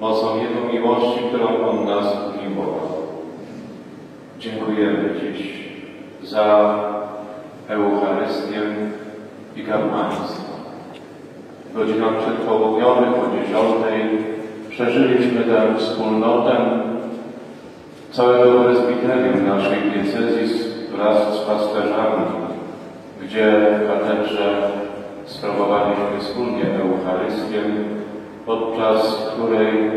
mocą Jego miłości, którą On nas umiłował. Dziękujemy dziś za Eucharystię i kapłaństwo. W godzinach przedpołudniowych o dziesiątej przeżyliśmy tę wspólnotę całego prezbiterium naszej diecezji wraz z pasterzami, gdzie w katedrze sprawowaliśmy wspólnie Eucharystię, podczas której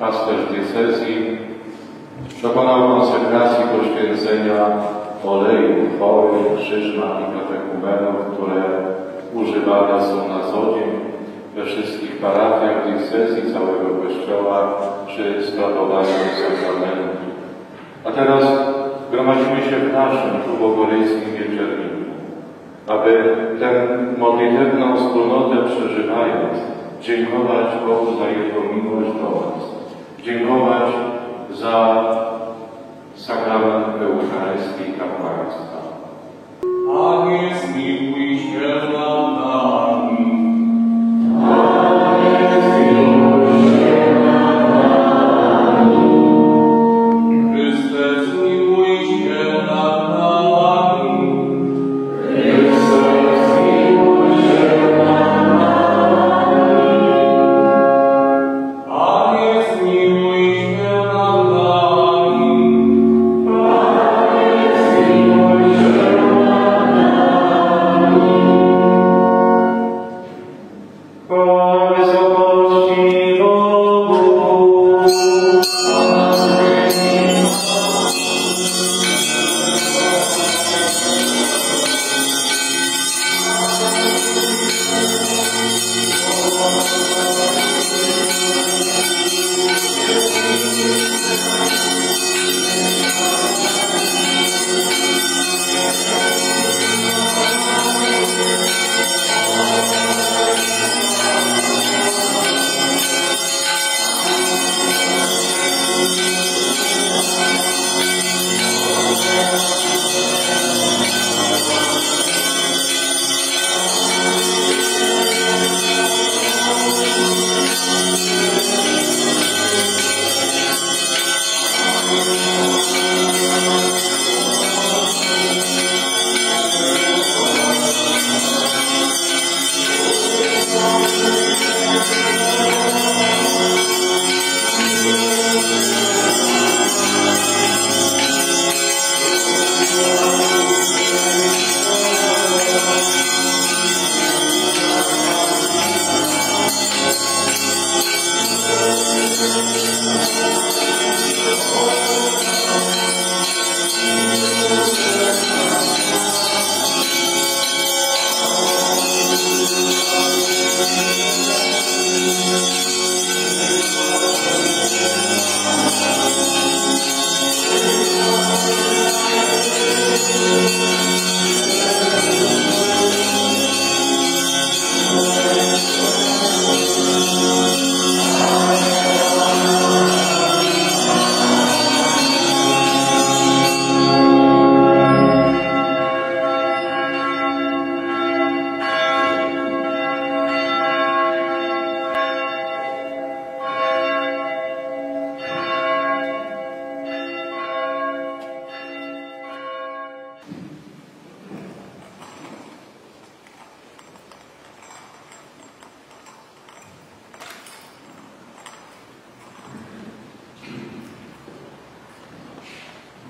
pasterz diecezji dokonał konsekracji poświęcenia oleju, chory, krzyżma i katekumenów, które używane są na co dzień we wszystkich parafiach diecezji całego Kościoła przy sprawowaniu sakramentu. A teraz gromadzimy się w naszym tubogoryjskim wieczerniku, aby tę modlitewną wspólnotę przeżywając, dziękować Bogu za Jego miłość do nas, dziękować za sakrament Eucharystii i kapłaństwa. Panie, zmiłuj się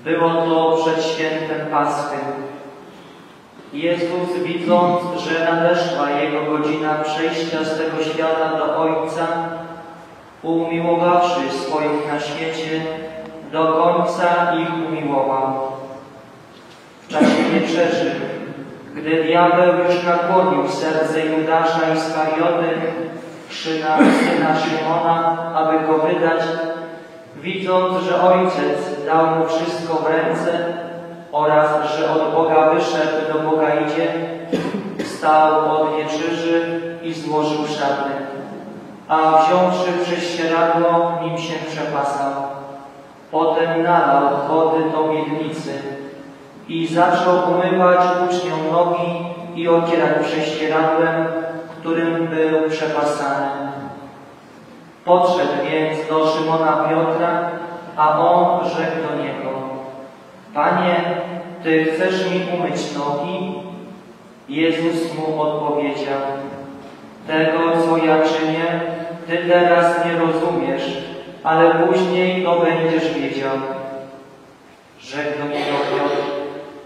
Było to przed świętem Paschy. Jezus, widząc, że nadeszła Jego godzina przejścia z tego świata do Ojca, umiłowawszy swoich na świecie, do końca ich umiłował. W czasie wieczerzy, gdy diabeł już nakłonił serce Judasza Iskarioty, syna, syna Szymona, aby go wydać, Widząc, że ojciec dał mu wszystko w ręce oraz że od Boga wyszedł do Boga idzie, wstał od wieczerzy i złożył szaty, a wziąwszy prześcieradło, nim się przepasał. Potem nalał wody do miednicy i zaczął umywać uczniom nogi i ocierać prześcieradłem, którym był przepasany. Podszedł więc do Szymona Piotra, a on rzekł do niego, Panie, Ty chcesz mi umyć nogi? Jezus mu odpowiedział, Tego, co ja czynię, Ty teraz nie rozumiesz, ale później to będziesz wiedział. Rzekł do niego Piotr,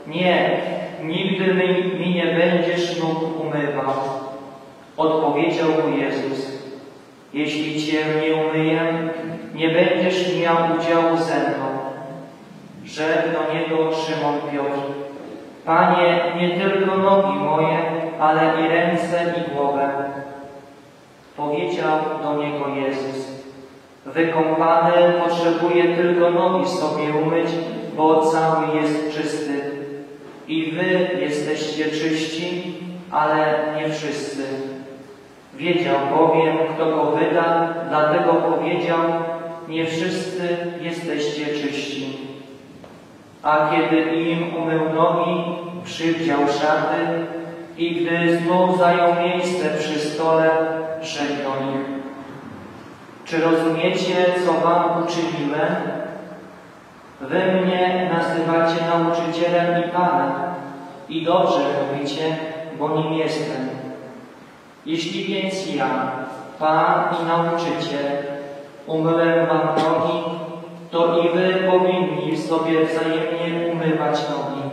Nie, nigdy mi, mi nie będziesz nóg umywał. Odpowiedział mu Jezus, jeśli Cię nie umyję, nie będziesz miał udziału ze mną. Rzekł do niego Szymon Piotr, Panie, nie tylko nogi moje, ale i ręce i głowę. Powiedział do niego Jezus, wykąpany potrzebuje tylko nogi sobie umyć, bo cały jest czysty. I wy jesteście czyści, ale nie wszyscy. Wiedział bowiem, kto go wyda, dlatego powiedział, nie wszyscy jesteście czyści. A kiedy im umył nogi, przywdział szaty i gdy znów zajął miejsce przy stole, rzekł do nich, czy rozumiecie, co wam uczyniłem? Wy mnie nazywacie nauczycielem i Panem i dobrze mówicie, bo nim jestem. Jeśli więc ja, Pan i Nauczyciel, umyłem wam nogi, to i wy powinni sobie wzajemnie umywać nogi.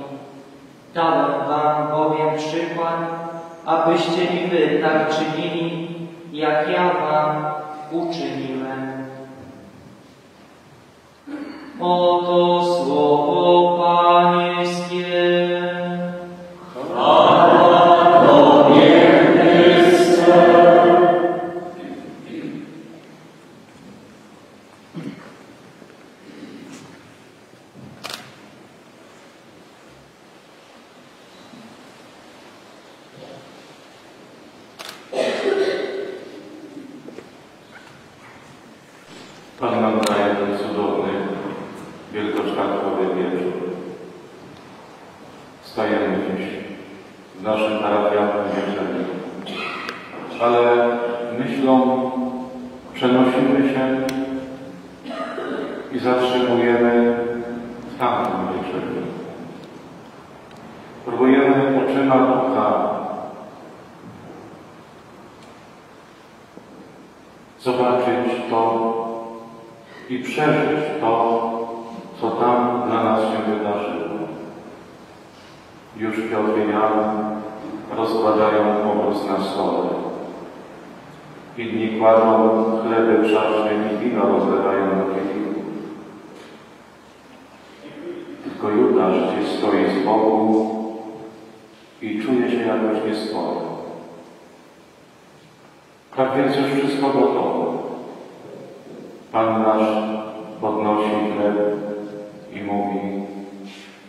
Dałem wam bowiem przykład, abyście i wy tak czynili, jak ja wam uczyniłem. Oto słowo Pańskie. Pan nam daje ten cudowny, wielkoczwartkowy wieczór. Stajemy dziś w naszym parafialnym wieczerze, ale myślą przenosimy się i zatrzymujemy w tamtym wieczerze. Próbujemy oczyma Ducha zobaczyć to i przeżyć to, co tam dla nas się wydarzyło. Już Piotr i Jan rozkładają obóz na stole. Chleby przaczne i wino rozlewają do kielichów. Tylko Judasz gdzieś stoi z boku i czuje się jakoś nieswojo. Tak więc już wszystko gotowe. Pan nasz podnosi chleb i mówi,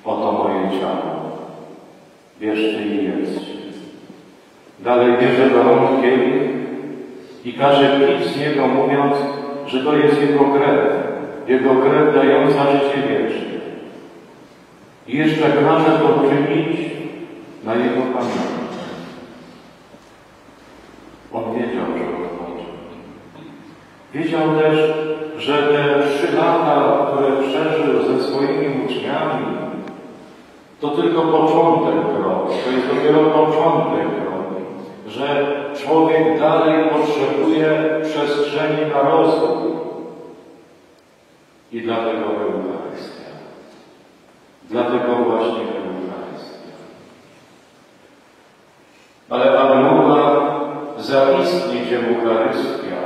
oto moje ciało, bierzcie i jedzcie. Dalej bierze kielich i każe pić z niego, mówiąc, że to jest jego krew, jego krew dająca życie wieczne. I jeszcze każe to czynić na jego pamiątkę. On wiedział, że odchodzi. Wiedział też, że te trzy lata, które przeżył ze swoimi uczniami, to tylko początek drogi, to jest dopiero początek drogi, że człowiek dalej potrzebuje przestrzeni na rozwój. I dlatego Eucharystia. Dlatego właśnie Eucharystia. Ale aby mogła zaistnieć Eucharystia,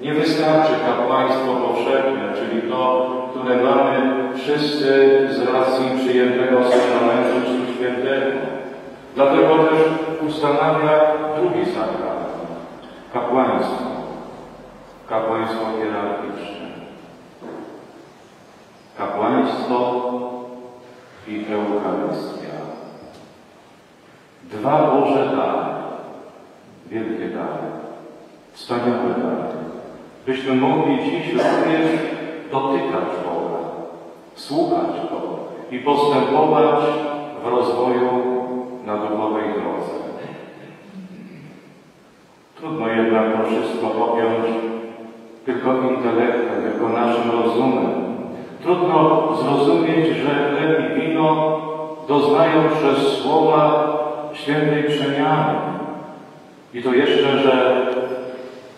nie wystarczy kapłaństwo powszechne, czyli to, które mamy wszyscy z racji przyjętego sakramentu Świętego. Dlatego też ustanawia drugi sakrament, kapłaństwo, kapłaństwo hierarchiczne. Państwo, i Eucharystia. Dwa Boże dary, wielkie dary, wspaniałe dary. Byśmy mogli dziś również dotykać Boga, słuchać Go i postępować w rozwoju na duchowej drodze. Trudno jednak to wszystko objąć tylko intelektem, tylko naszym rozumem. Trudno zrozumieć, że chleb i wino doznają przez słowa świętej przemiany. I to jeszcze, że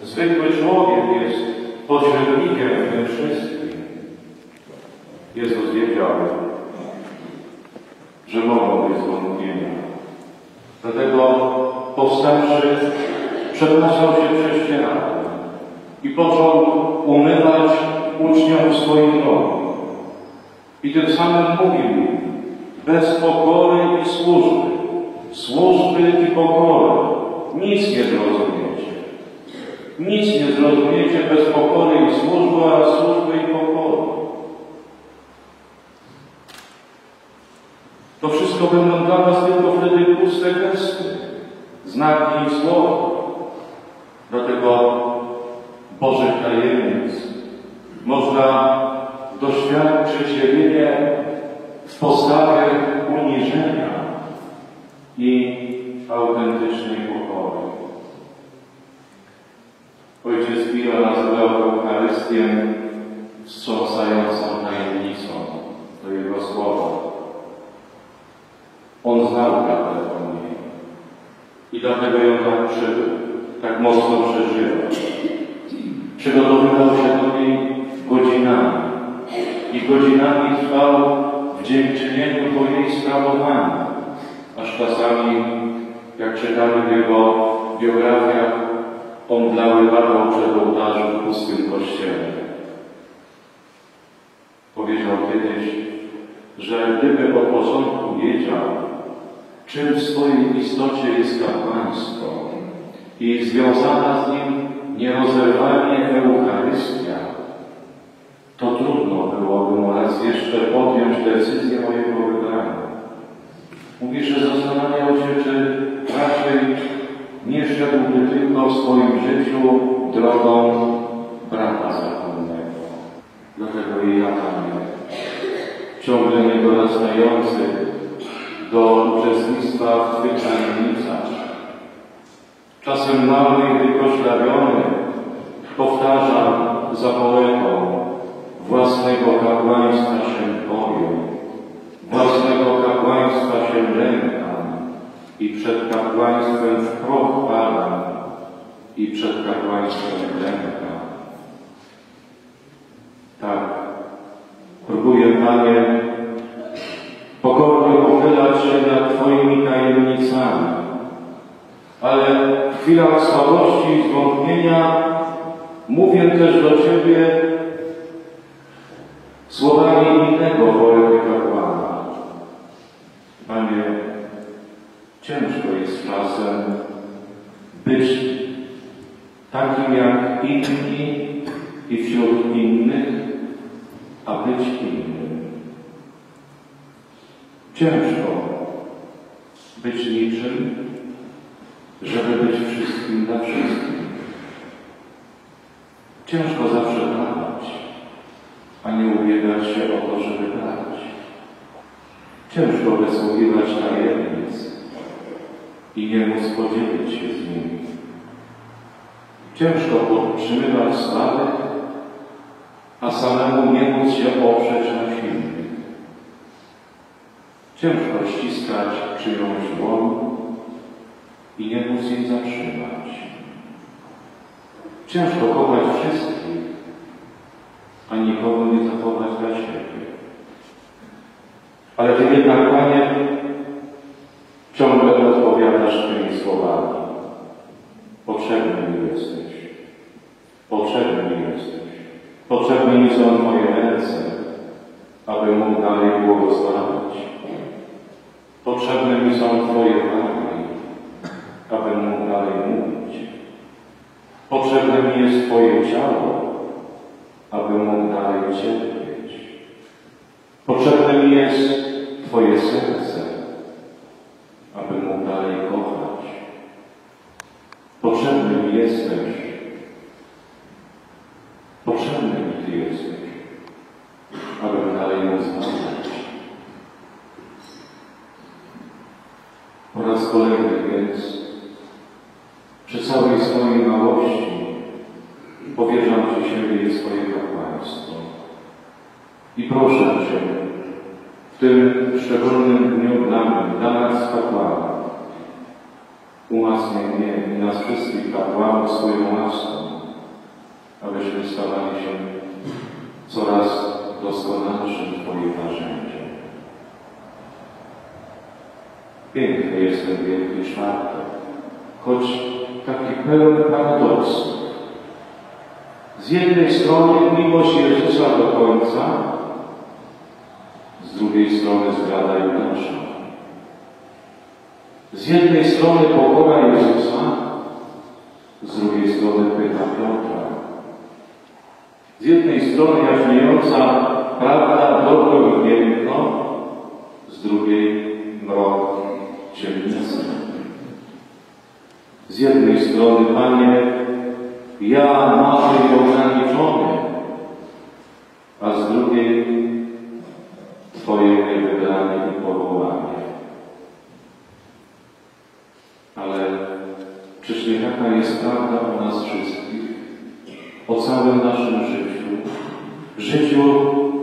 zwykły człowiek jest pośrednikiem w tym wszystkim. Jezus wiedział, że mogą być zwątpienia. Dlatego powstawszy, przepraszał się prześcieradłem i począł umywać uczniom swoich nogi. I tym samym mówił, bez pokory i służby, służby i pokory, nic nie zrozumiecie. Nic nie zrozumiecie bez pokory i służby, a służby i pokory. To wszystko będą dla nas tylko wtedy puste gesty, znaki i słowa. Dlatego Bożych tajemnic można doświadczyć jedynie w postawie uniżenia i autentycznej pokory. Ojciec Pio nazywał Eucharystię wstrząsającą tajemnicą do jego słowa. On znał prawdę o niej i dlatego ją tak, mocno przeżywał. Przygotowywał się do niej godzinami i godzinami trwał w dziękczynieniu po jej sprawowaniu, aż czasami, jak czytamy w jego biografiach, omdlaływał przed ołtarzem w pustym kościele. Powiedział kiedyś, że gdyby od początku wiedział, czym w swojej istocie jest kapłaństwo i związana z nim nierozerwalnie Eucharystia, to trudno byłoby mu raz jeszcze podjąć decyzję o jego wybraniu. Mówi, że zastanawiał się, czy raczej nie szedłby tylko w swoim życiu drogą brata zakonnego. Dlatego i tam ciągle nie dorastający do uczestnictwa w tych tajemnicach. Czasem mały i wykoślawiony powtarzam za poetą własnego kapłaństwa się boję, własnego kapłaństwa się lękam i przed kapłaństwem w proch padam i przed kapłaństwem lękam. Tak, próbuję, Panie, pokornie pochylać się nad Twoimi tajemnicami, ale chwilach słabości i zwątpienia mówię też do Ciebie słowami innego wolnego kapłana. Panie, ciężko jest czasem być takim jak inni i wśród innych, a być innym. Ciężko być niczym, żeby być wszystkim dla wszystkich. Ciężko zawsze dawać, a nie ubiegać się o to, żeby dać. Ciężko wysługiwać tajemnic i nie móc podzielić się z nimi. Ciężko podtrzymywać słabych, a samemu nie móc się oprzeć na silnych. Ciężko ściskać czyjąś dłoń i nie móc jej zatrzymać. Ciężko kochać wszystkich, a nikogo nie zachować dla siebie. Ale Ty jednak, Panie, ciągle odpowiadasz tymi słowami. Potrzebny mi jesteś. Potrzebny mi jesteś. Potrzebne mi są Twoje ręce, aby mógł dalej błogosławić. Potrzebne mi są Twoje wargi, aby mógł dalej mówić. Potrzebne mi jest Twoje ciało, aby mógł dalej cierpieć. Potrzebne mi jest Twoje serce, aby mógł dalej kochać. Potrzebny mi jesteś. Potrzebny mi Ty jesteś, abym dalej mógł zbawiać. Po raz kolejny więc przy całej swojej małości powierzam Ci siebie i swoje kapłaństwo. I proszę Cię, w tym szczególnym dniu dla mnie, dla nas kapłana, umacnij mnie i nas wszystkich kapłanów swoją łaską, abyśmy stawali się coraz doskonalszym Twoim narzędziem. Piękny jest ten Wielki Czwartek, choć taki pełen paradoksów. Z jednej strony miłość Jezusa do końca, z drugiej strony zdrada Judasza. Z jednej strony pokora Jezusa, z drugiej strony pycha Piotra. Z jednej strony jaśniejąca prawda, dobro i piękno, z drugiej mrok, ciemnicy. Z jednej strony, Panie, ja mały i ograniczony, a z drugiej Twoje niewybranie i powołanie. Ale czyż nie taka jest prawda o nas wszystkich, o całym naszym życiu, życiu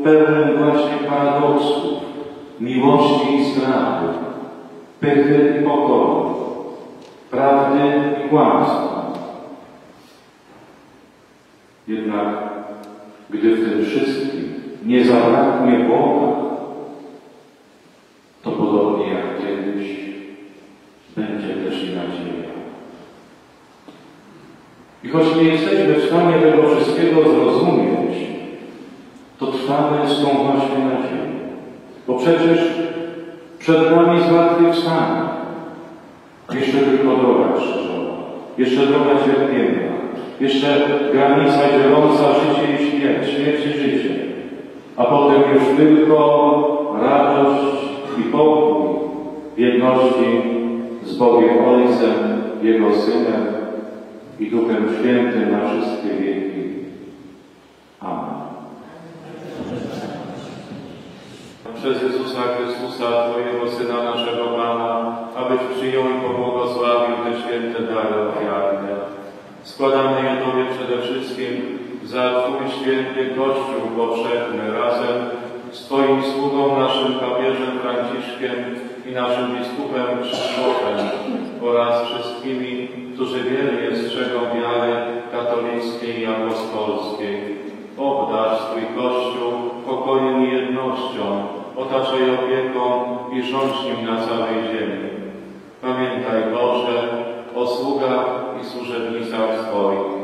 pełnym właśnie paradoksów, miłości i zdrady, pychy i pokory, prawdy i kłamstwa. Jednak gdy w tym wszystkim nie zabraknie Boga, to podobnie jak kiedyś będzie też i nadzieja. I choć nie jesteśmy w stanie tego wszystkiego zrozumieć, to nadzieją. Bo przecież przed nami zmartwychwstanie. Jeszcze tylko droga krzyżowa, jeszcze droga cierpienia, jeszcze granica dzieląca życie i śmierć, śmierć i życie, a potem już tylko radość i pokój w jedności z Bogiem Ojcem, Jego Synem i Duchem Świętym na wszystkie wieki. Przez Jezusa Chrystusa, Twojego Syna, naszego Pana, abyś przyjął i pobłogosławił te święte dary ofiarne. Składamy je Tobie przede wszystkim za Twój święty Kościół powszechny razem z Twoim sługą, naszym papieżem Franciszkiem i naszym biskupem Krzysztofem oraz wszystkimi, którzy wiernie strzegą wiary katolickiej i apostolskiej. Obdarz Twój Kościół pokojem i jednością, otaczaj opieką i rządź nim na całej ziemi. Pamiętaj Boże o sługach i służebnicach swoich.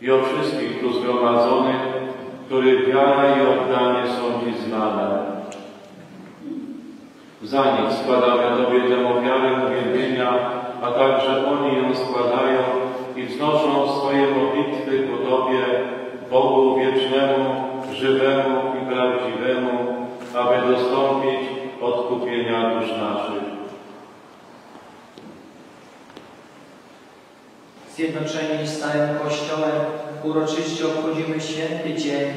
I o wszystkich tu zgromadzonych, których wiara i oddanie są Ci znane. Za nich składamy Tobie tę ofiarę uwielbienia, a także oni ją składają i wznoszą swoje modlitwy ku Tobie, Bogu wiecznemu, żywemu i prawdziwemu, aby dostąpić odkupienia dusz naszych. Zjednoczeni z całym Kościołem uroczyście obchodzimy święty dzień,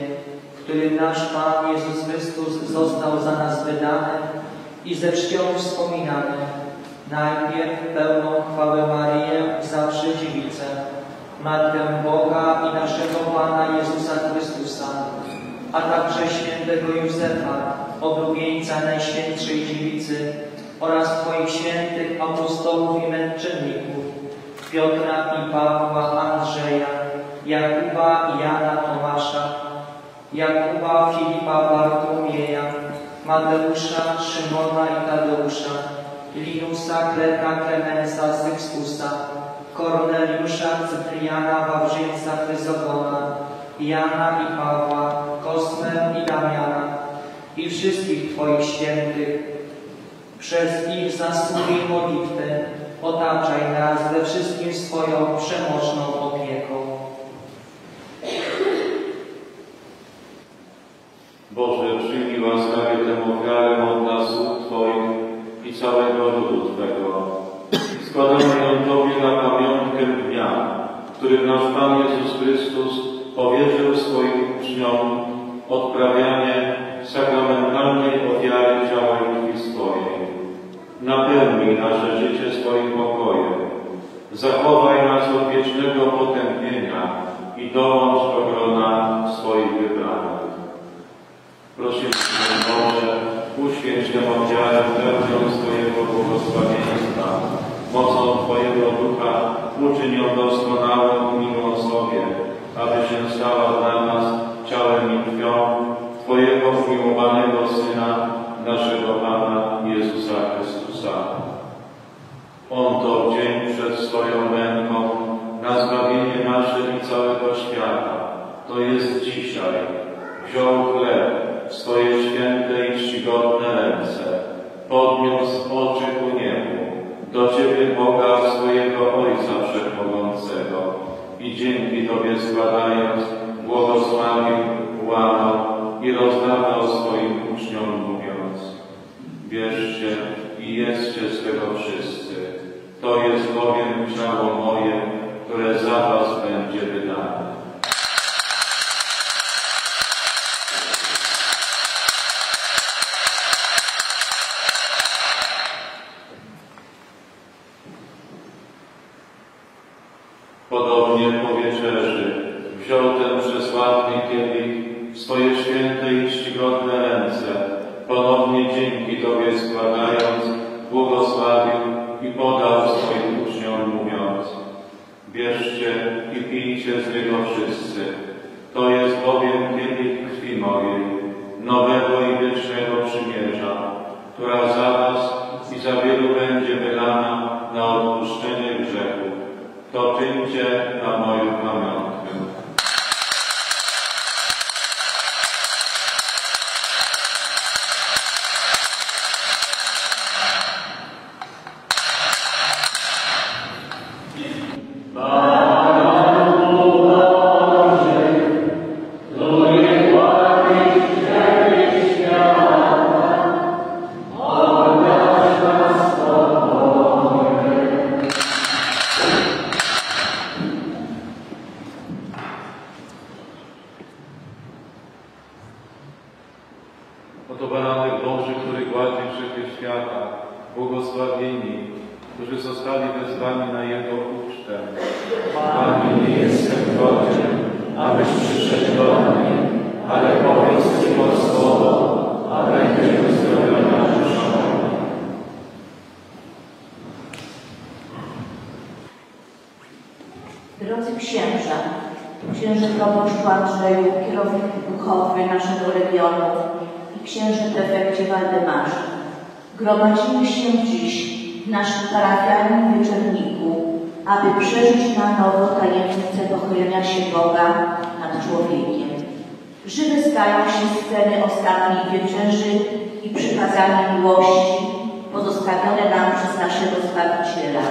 w którym nasz Pan Jezus Chrystus został za nas wydany i ze czcią wspominany. Najpierw pełną chwałę Maryję, zawsze dziewicę, Matkę Boga i naszego Pana Jezusa Chrystusa, a także świętego Józefa, oblubieńca Najświętszej Dziewicy oraz Twoich świętych apostołów i męczenników, Piotra i Pawła, Andrzeja, Jakuba i Jana Tomasza, Jakuba, Filipa, Bartłomieja, Mateusza, Szymona i Tadeusza, Linusa, Kleka, Klemensa, Sykstusa, Korneliusza, Cypriana, Wawrzyńca, Chryzogona, Jana i Pawła, Kosmę i Damiana i wszystkich Twoich świętych. Przez ich zasługi modlitwę otaczaj nas we wszystkim swoją przemożną opieką. Boże, przyjmij łaskawie tę ofiarę od nas, Twoich i całego ludu Twego składamy ją Tobie na pamiątkę dnia, którym nasz Pan Jezus Chrystus powierzył swoim uczniom odprawianie sakramentalnej ofiary ciała i krwi swojej. Napełnij nasze życie swoim pokojem. Zachowaj nas od wiecznego potępienia i dołącz do grona swoich wybranych. Prosimy Cię Boże, uświęć nam ofiarę pełnią swojego błogosławieństwa Mocą Twojego Ducha uczyń ją doskonałą miłą sobie, aby się stała dla nas ciałem i krwią Twojego umiłowanego Syna, naszego Pana Jezusa Chrystusa. On to dzień przed swoją męką na zbawienie nasze i całego świata, to jest dzisiaj, wziął chleb w swoje święte i czcigodne ręce, podniósł oczy ku niebu, do Ciebie Boga swojego Ojca Wszechmogącego. I dzięki Tobie składając, błogosławił, łamał i rozdawał swoim uczniom mówiąc, Bierzcie i jedzcie z tego wszyscy, parafialnym wieczorniku, aby przeżyć na nowo tajemnicę pochylenia się Boga nad człowiekiem. Żywe stają się sceny ostatniej wieczerzy i przykazania miłości pozostawione nam przez naszego Zbawiciela.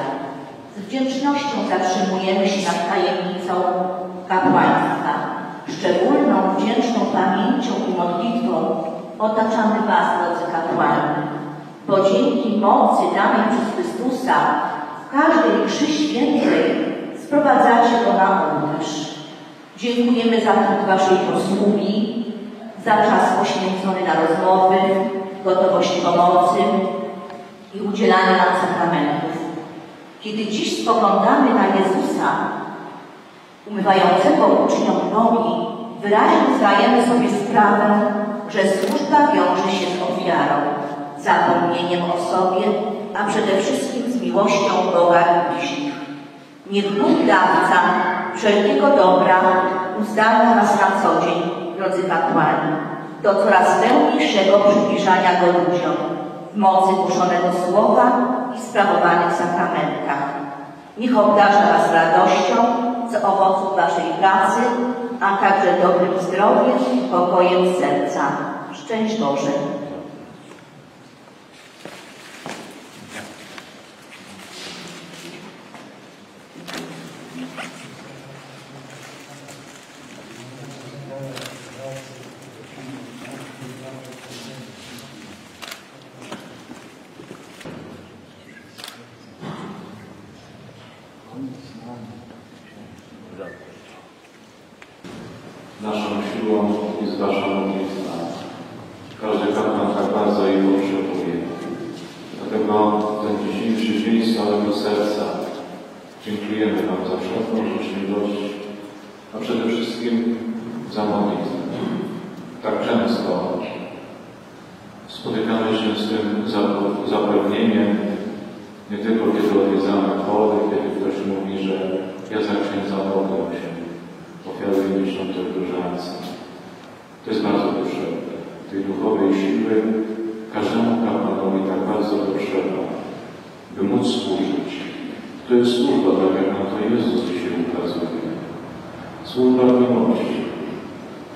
Z wdzięcznością zatrzymujemy się nad tajemnicą kapłaństwa. Szczególną wdzięczną pamięcią i modlitwą otaczamy Was, drodzy kapłani, bo dzięki mocy danej przez Chrystusa w każdej mszy świętej sprowadzacie go na ołtarz. Dziękujemy za trud Waszej posługi, za czas poświęcony na rozmowy, gotowość pomocy i udzielanie nam sakramentów. Kiedy dziś spoglądamy na Jezusa, umywającego uczniom nogi, wyraźnie zdajemy sobie sprawę, że służba wiąże się z ofiarą, zapomnieniem o sobie, a przede wszystkim z miłością Boga i bliźnich. Niech Bóg dawca wszelkiego dobra uzdalnia nas na co dzień, drodzy kapłani, do coraz pełniejszego przybliżania Go ludziom w mocy głoszonego słowa i sprawowanych sakramentach. Niech obdarza Was radością z owoców Waszej pracy, a także dobrym zdrowiem i pokojem serca. Szczęść Boże! Dziękujemy Wam za wszelką życzliwość, a przede wszystkim za modlitwę. Tak często spotykamy się z tym zapewnieniem, nie tylko kiedy odwiedzamy chory, kiedy ktoś mówi, że ja za księdza modlę się, ofiaruję miesiąc różańca. To jest bardzo potrzebne. Tej duchowej siły każdemu kapłanowi tak bardzo potrzeba, by móc służyć. To jest służba, tak jak nam to Jezus dzisiaj ukazuje. Służba miłości.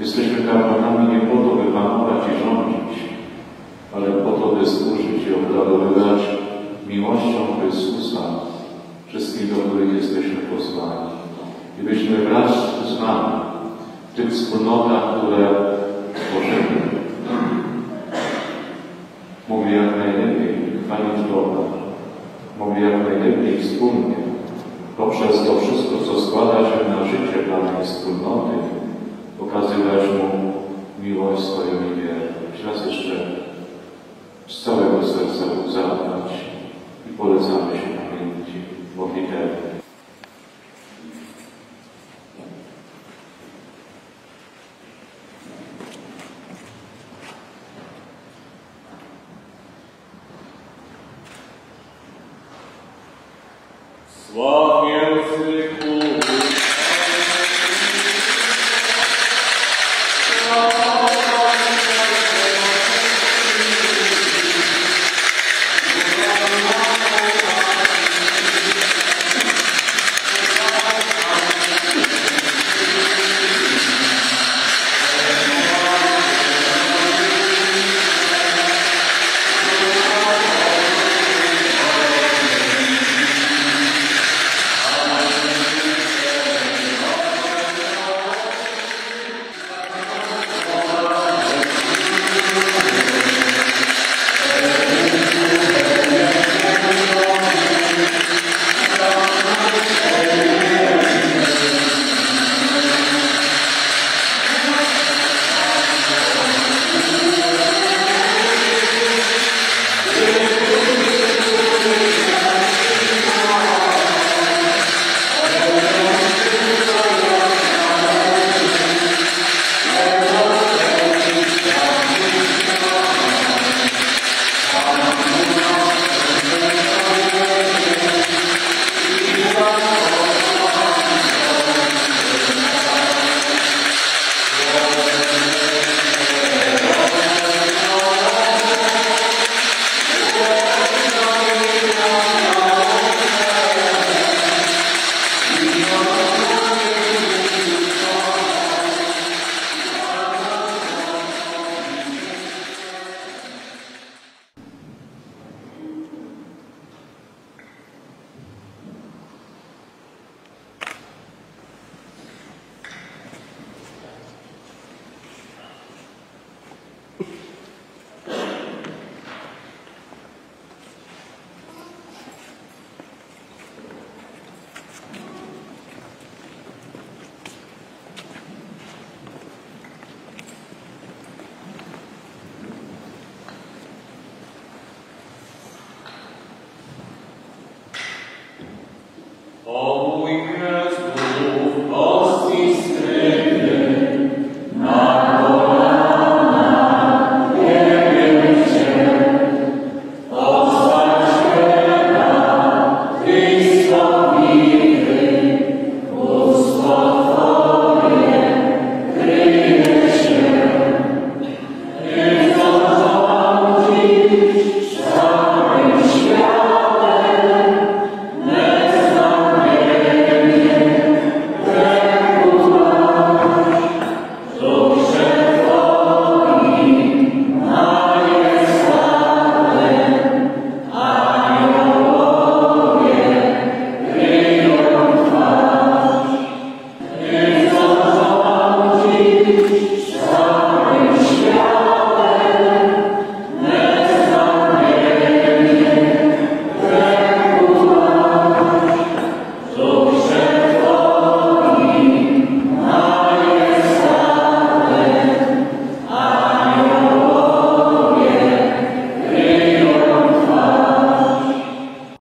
Jesteśmy kapłanami nie po to, by panować i rządzić, ale po to, by służyć i obdarowywać miłością Chrystusa wszystkich, do których jesteśmy posłani. I byśmy wraz z Wami w tych wspólnotach, które tworzymy, mogli jak najlepiej chwalić Boga, mogli jak najlepiej wspólnie poprzez to wszystko, co składa się na życie danej wspólnoty, okazywać Mu miłość swoją i wierność. Raz jeszcze z całego serca zadbać i polecamy się pamięci modlitewnej.